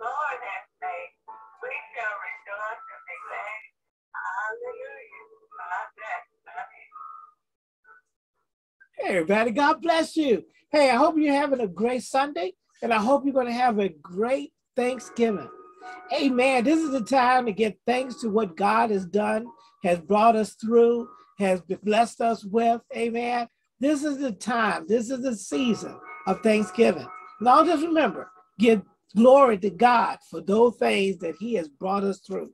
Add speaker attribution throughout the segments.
Speaker 1: Lord made. We shall rejoice and be glad. Hallelujah.
Speaker 2: Hey, everybody, God bless you. Hey, I hope you're having a great Sunday, and I hope you're going to have a great Thanksgiving. Amen. This is the time to give thanks to what God has done, has brought us through, has blessed us with. Amen. This is the time, this is the season of Thanksgiving. Now, just remember, give glory to God for those things that He has brought us through.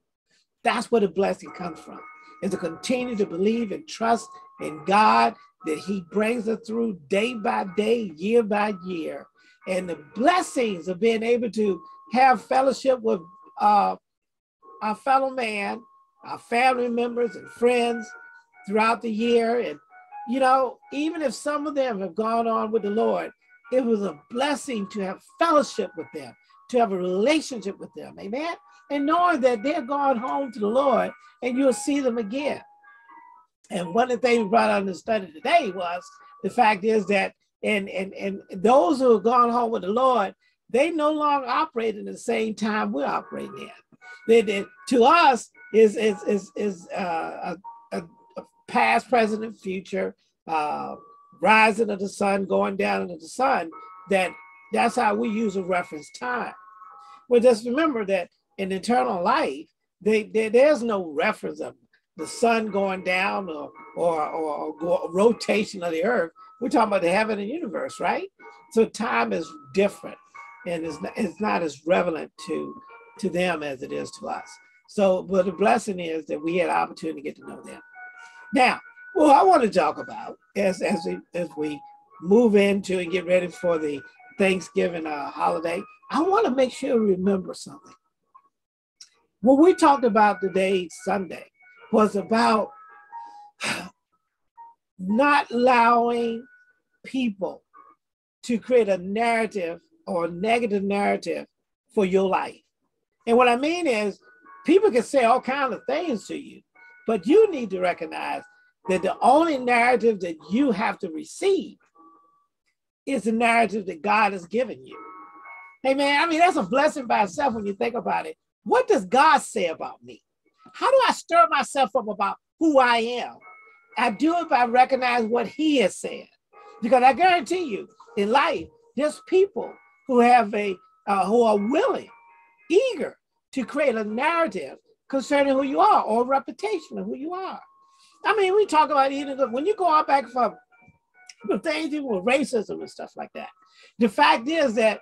Speaker 2: That's where the blessing comes from, is to continue to believe and trust in God that He brings us through day by day, year by year. And the blessings of being able to have fellowship with uh, our fellow man, our family members and friends throughout the year. And, you know, even if some of them have gone on with the Lord, it was a blessing to have fellowship with them, to have a relationship with them. Amen. And knowing that they're going home to the Lord and you'll see them again. And one of the things we brought out in the study today was the fact is that and and and those who have gone home with the Lord, they no longer operate in the same time we're operating in. They, they, to us is is is is uh, a, a, past, present, and future, uh, rising of the sun, going down into the sun. That that's how we use a reference time. Well, just remember that in eternal life, they, they, there's no reference of the sun going down or, or, or, or rotation of the earth. We're talking about the heaven and universe, right? So time is different and it's not, it's not as relevant to, to them as it is to us. So, but the blessing is that we had opportunity to get to know them. Now, well, I want to talk about as as we, as we move into and get ready for the Thanksgiving uh, holiday. I want to make sure we remember something. What we talked about today, Sunday, was about not allowing people to create a narrative or a negative narrative for your life. And what I mean is, people can say all kinds of things to you, but you need to recognize that the only narrative that you have to receive is the narrative that God has given you. Hey man, I mean, that's a blessing by itself when you think about it. What does God say about me? How do I stir myself up about who I am? I do it by recognizing what He has said. Because I guarantee you, in life, there's people who have a uh, who are willing, eager to create a narrative concerning who you are or a reputation of who you are. I mean, we talk about even when you go out back from the things with racism and stuff like that. The fact is that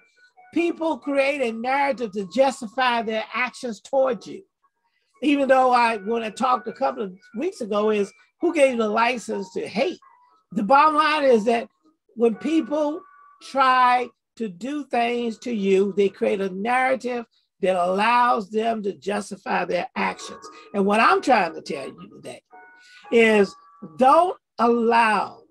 Speaker 2: people create a narrative to justify their actions towards you even though I, when I talked a couple of weeks ago, is who gave you the license to hate? The bottom line is that when people try to do things to you, they create a narrative that allows them to justify their actions. And what I'm trying to tell you today is don't allow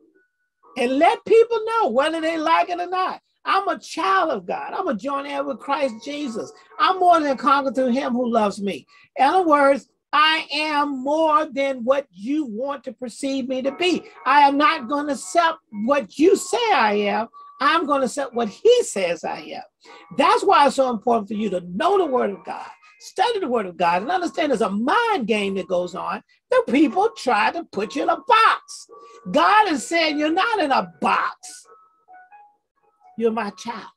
Speaker 2: and let people know whether they like it or not. I'm a child of God. I'm a joint heir with Christ Jesus. I'm more than a conqueror through him who loves me. In other words, I am more than what you want to perceive me to be. I am not going to accept what you say I am. I'm going to accept what he says I am. That's why it's so important for you to know the word of God, study the word of God, and understand there's a mind game that goes on that people try to put you in a box. God is saying you're not in a box. You're my child.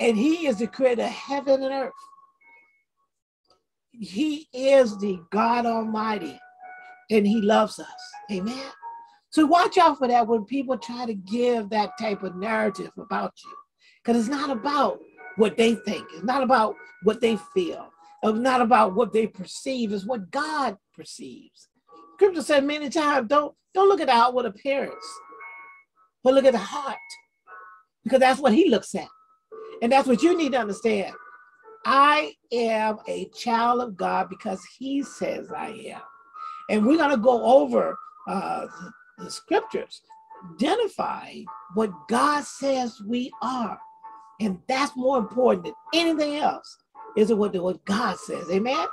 Speaker 2: And he is the creator of heaven and earth. He is the God Almighty and he loves us. Amen. So watch out for that when people try to give that type of narrative about you. Because it's not about what they think, it's not about what they feel, it's not about what they perceive, is what God perceives. Scripture said many times, don't, don't look at the outward appearance, but look at the heart because that's what he looks at. And that's what you need to understand. I am a child of God because he says I am. And we're to go over uh, the scriptures, identify what God says we are. And that's more important than anything else, is what, what God says. Amen?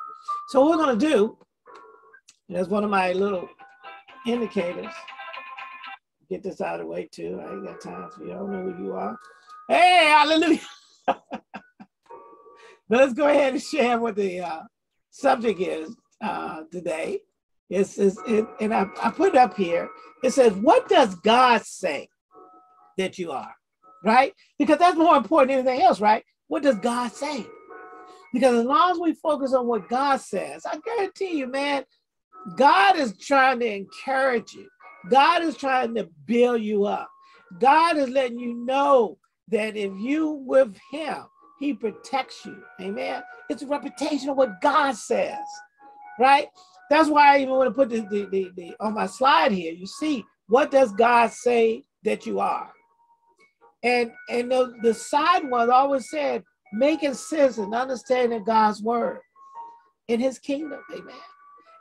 Speaker 2: So, what we're going to do, that's one of my little indicators get this out of the way too. I ain't got time for you. I don't know who you are. Hey, hallelujah. Let's go ahead and share what the uh, subject is uh, today. It's, it's it, and I, I put it up here. It says, "What does God say that you are?" Right? Because that's more important than anything else, right? What does God say? Because as long as we focus on what God says, I guarantee you, man, God is trying to encourage you. God is trying to build you up. God is letting you know that if you with him, he protects you. Amen. It's a reputation of what God says, right? That's why I even want to put the, the, the, the on my slide here. You see, what does God say that you are? And and the, the side one always said, making sense and understanding God's word in his kingdom. Amen.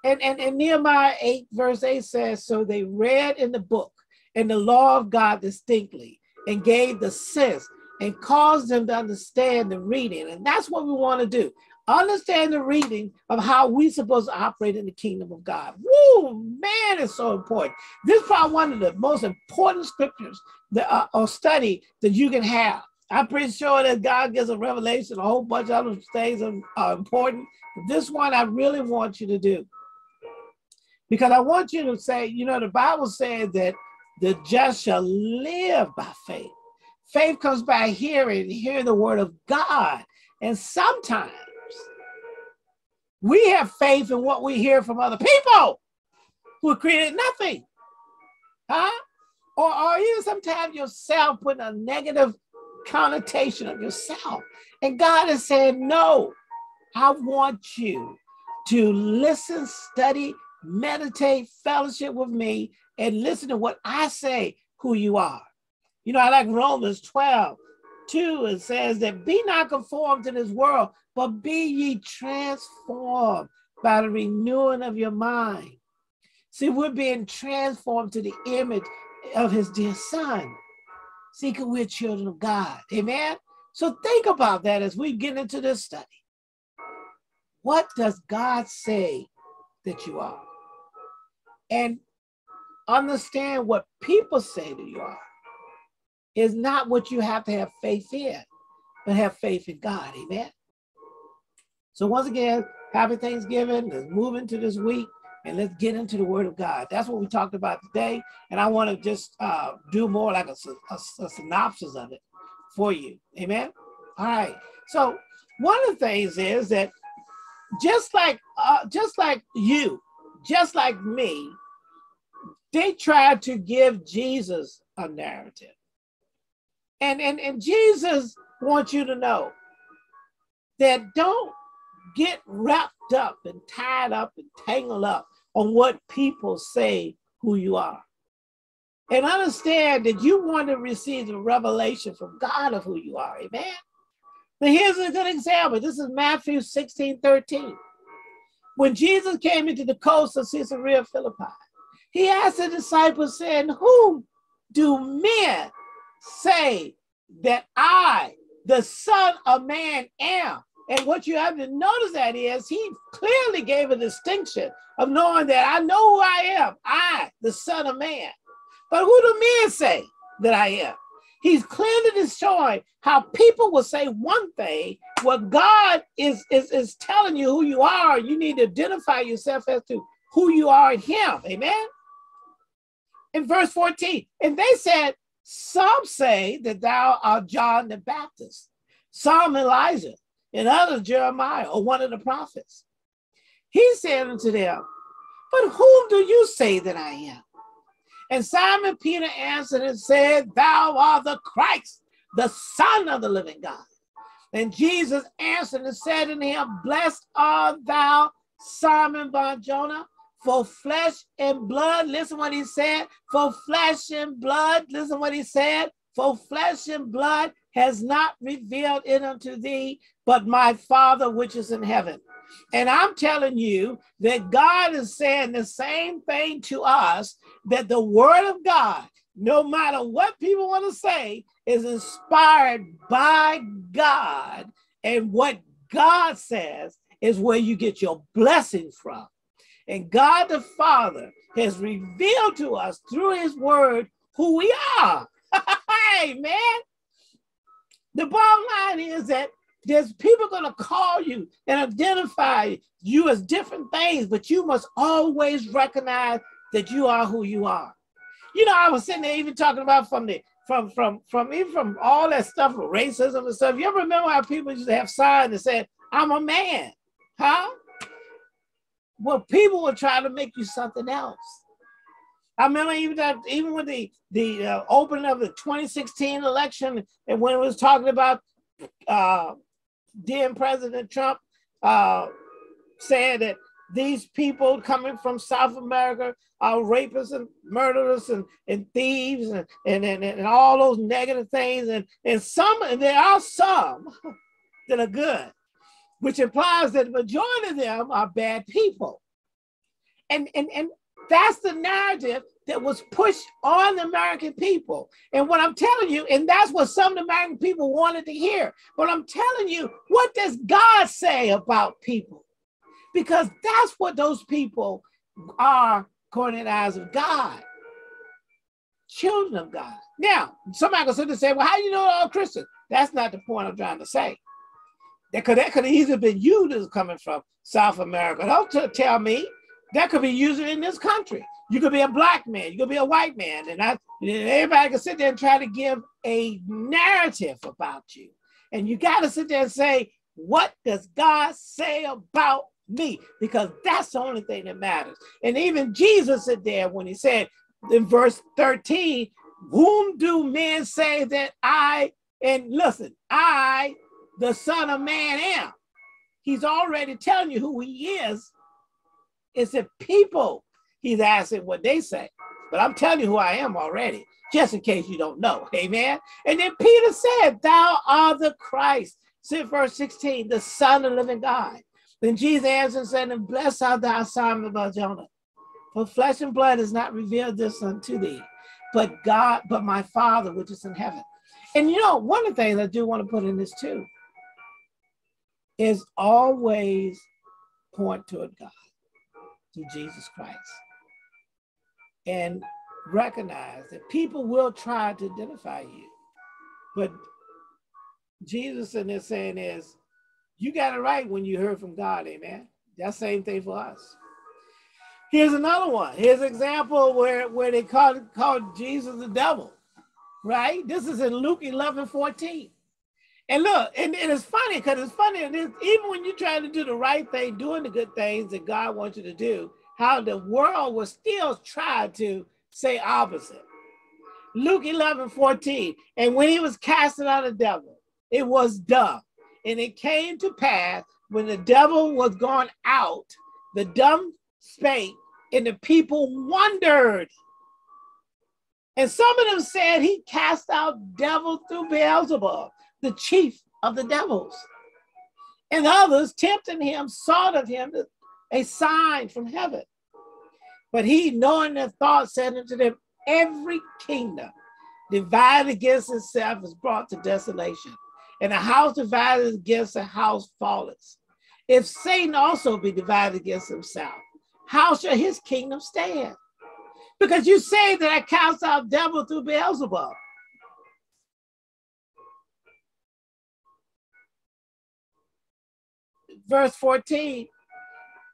Speaker 2: And, and, and Nehemiah 8, verse 8 says, So they read in the book and the law of God distinctly and gave the sense and caused them to understand the reading. And that's what we want to do. Understand the reading of how we supposed to operate in the kingdom of God. Woo, man, it's so important. This is probably one of the most important scriptures that, uh, or study that you can have. I'm pretty sure that God gives a revelation, a whole bunch of other things are, are important. But this one I really want you to do. Because I want you to say, you know, the Bible says that the just shall live by faith. Faith comes by hearing, hearing the word of God. And sometimes we have faith in what we hear from other people who created nothing. Huh? Or, or even sometimes yourself putting a negative connotation of yourself. And God is saying, No, I want you to listen, study, meditate, fellowship with me, and listen to what I say who you are. You know, I like Romans 12, 2. It says that be not conformed to this world, but be ye transformed by the renewing of your mind. See, we're being transformed to the image of his dear son. See, we're children of God. Amen. So think about that as we get into this study. What does God say that you are? And understand what people say that you are is not what you have to have faith in, but have faith in God. Amen. So once again, happy Thanksgiving. Let's move into this week and let's get into the Word of God. That's what we talked about today. And I want to just uh, do more like a, a, a synopsis of it for you. Amen. All right. So one of the things is that just like uh, just like you, just like me, they tried to give Jesus a narrative. And, and, and Jesus wants you to know that don't get wrapped up and tied up and tangled up on what people say who you are. And understand that you want to receive the revelation from God of who you are. Amen. Now, here's a good example. This is Matthew 16 13. When Jesus came into the coast of Caesarea Philippi, he asked the disciples, saying, Who do men say that I, the Son of Man, am? And what you have to notice that is he clearly gave a distinction of knowing that I know who I am, I, the Son of Man. But who do men say that I am? He's clearly showing how people will say one thing, what God is, is, is telling you who you are. You need to identify yourself as to who you are in Him. Amen. In verse 14, and they said, Some say that thou art John the Baptist, some Elijah, and others Jeremiah or one of the prophets. He said unto them, But whom do you say that I am? And Simon Peter answered and said, Thou art the Christ, the Son of the living God. And Jesus answered and said unto him, Blessed art thou, Simon Bar Jonah, for flesh and blood. Listen what he said. For flesh and blood. Listen what he said. For flesh and blood has not revealed it unto thee, but my Father which is in heaven. And I'm telling you that God is saying the same thing to us that the word of God, no matter what people want to say, is inspired by God. And what God says is where you get your blessings from. And God the Father has revealed to us through his word who we are. man. The bottom line is that there's people going to call you and identify you as different things, but you must always recognize that you are who you are. You know, I was sitting there even talking about from the from from from even from all that stuff of racism and stuff. You ever remember how people used to have signs that said, "I'm a man," huh? Well, people were trying to make you something else. I remember even that, even with the the uh, opening of the 2016 election, and when it was talking about uh, then President Trump uh, said that these people coming from South America are rapists and murderers and, and thieves and, and, and, and all those negative things. And, and some, and there are some that are good, which implies that the majority of them are bad people. And, and, and that's the narrative that was pushed on the American people. And what I'm telling you, and that's what some of the American people wanted to hear. But I'm telling you, what does God say about people? Because that's what those people are according to the eyes of God. Children of God. Now, somebody can sit and say, well, how do you know all Christians? That's not the point I'm trying to say. That could, that could have easily been you that's coming from South America. Don't tell me. That could be used in this country. You could be a black man, you could be a white man, and I, everybody can sit there and try to give a narrative about you. And you got to sit there and say, what does God say about me? Because that's the only thing that matters. And even Jesus said there when he said in verse 13, whom do men say that I, and listen, I, the Son of Man, am? He's already telling you who he is. It's the people He's asking what they say. But I'm telling you who I am already, just in case you don't know. Amen. And then Peter said, Thou art the Christ. See verse 16, the Son of the living God. Then Jesus answered and said, And blessed art thou, Simon Jonah. For flesh and blood has not revealed this unto thee, but God, but my Father which is in heaven. And you know, one of the things I do want to put in this too is always point toward God, to Jesus Christ and recognize that people will try to identify you. But Jesus in this saying is, you got it right when you heard from God, amen. That same thing for us. Here's another one. Here's an example where, where they called, called Jesus the devil, right? This is in Luke 11, 14. And look, and, and it's funny because it's funny, even when you're trying to do the right thing, doing the good things that God wants you to do, how the world was still trying to say opposite. Luke 11, 14. And when he was casting out a devil, it was dumb. And it came to pass when the devil was gone out, the dumb spake, and the people wondered. And some of them said he cast out devils through Beelzebub, the chief of the devils. And others, tempting him, sought of him a sign from heaven. But he, knowing their thoughts, said unto them, Every kingdom divided against itself is brought to desolation, and a house divided against a house falleth. If Satan also be divided against himself, how shall his kingdom stand? Because you say that I cast out devil through Beelzebub. Verse 14,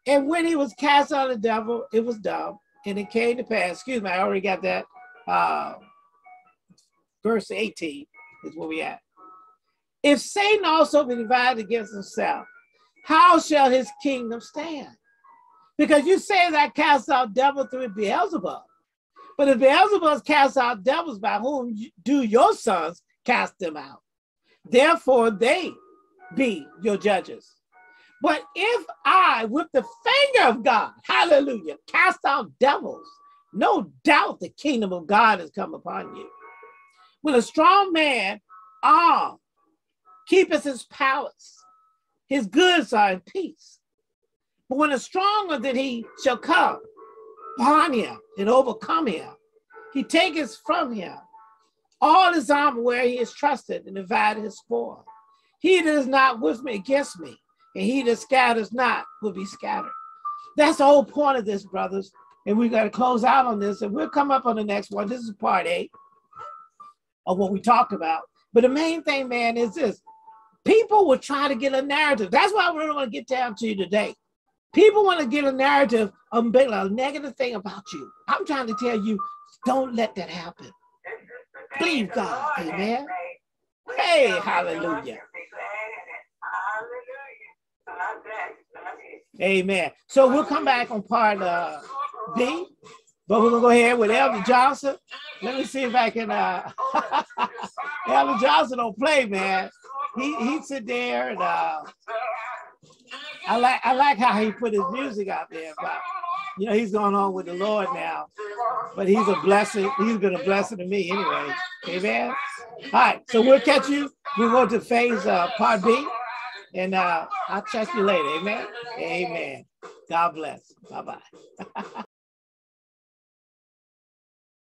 Speaker 2: and when he was cast out of the devil, it was dumb. And it came to pass, excuse me, I already got that. Uh, verse 18 is where we at. If Satan also be divided against himself, how shall his kingdom stand? Because you say that cast out devil through Beelzebub. But if Beelzebub cast out devils, by whom do your sons cast them out? Therefore, they be your judges. But if I, with the finger of God, hallelujah, cast out devils, no doubt the kingdom of God has come upon you. When a strong man armed keepeth his palace, his goods are in peace. But when a stronger than he shall come upon him and overcome him, he taketh from him all his armor where he is trusted and divided his spoil. He that is not with me against me, and he that scatters not will be scattered. That's the whole point of this, brothers. And we got to close out on this, and we'll come up on the next one. This is part eight of what we talk about. But the main thing, man, is this People will try to get a narrative. That's why I really want to get down to you today. People want to get a narrative a negative thing about you. I'm trying to tell you, don't let that happen. Believe God. Amen. Hey, hallelujah. Amen. So we'll come back on part uh, B, but we're gonna go ahead with Elder Johnson. Let me see if I can. Uh, Elder Johnson don't play, man. He he sit there and uh, I like I like how he put his music out there. But you know he's going on with the Lord now. But he's a blessing. He's been a blessing to me anyway. Amen. All right, so we'll catch you. We'll go to phase uh, part B. And uh, I'll check you later. Amen. Amen. God bless. Bye bye.